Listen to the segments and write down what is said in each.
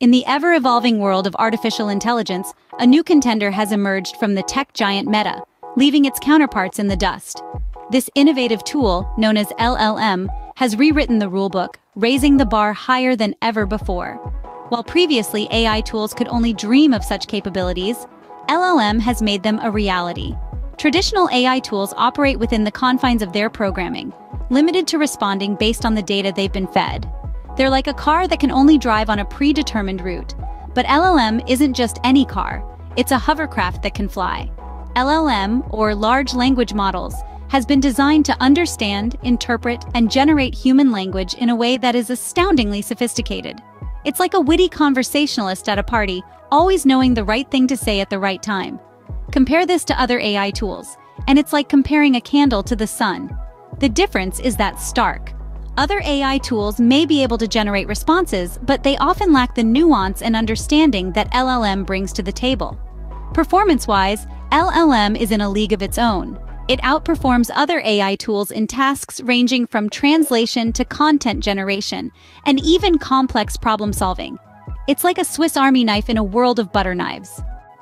In the ever-evolving world of artificial intelligence, a new contender has emerged from the tech giant Meta, leaving its counterparts in the dust. This innovative tool, known as LLM, has rewritten the rulebook, raising the bar higher than ever before. While previously AI tools could only dream of such capabilities, LLM has made them a reality. Traditional AI tools operate within the confines of their programming, limited to responding based on the data they've been fed. They're like a car that can only drive on a predetermined route. But LLM isn't just any car, it's a hovercraft that can fly. LLM, or Large Language Models, has been designed to understand, interpret, and generate human language in a way that is astoundingly sophisticated. It's like a witty conversationalist at a party, always knowing the right thing to say at the right time. Compare this to other AI tools, and it's like comparing a candle to the sun. The difference is that stark. Other AI tools may be able to generate responses, but they often lack the nuance and understanding that LLM brings to the table. Performance-wise, LLM is in a league of its own. It outperforms other AI tools in tasks ranging from translation to content generation, and even complex problem solving. It's like a Swiss Army knife in a world of butter knives.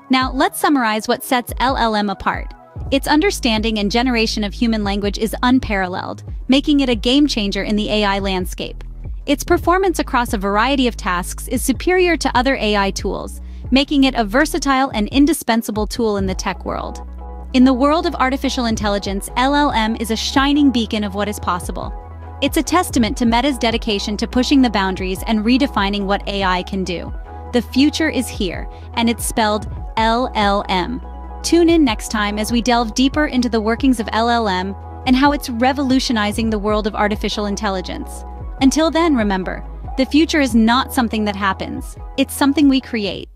Now, let's summarize what sets LLM apart. Its understanding and generation of human language is unparalleled, making it a game changer in the AI landscape. Its performance across a variety of tasks is superior to other AI tools, making it a versatile and indispensable tool in the tech world. In the world of artificial intelligence, LLM is a shining beacon of what is possible. It's a testament to Meta's dedication to pushing the boundaries and redefining what AI can do. The future is here, and it's spelled LLM. Tune in next time as we delve deeper into the workings of LLM and how it's revolutionizing the world of artificial intelligence. Until then, remember, the future is not something that happens, it's something we create.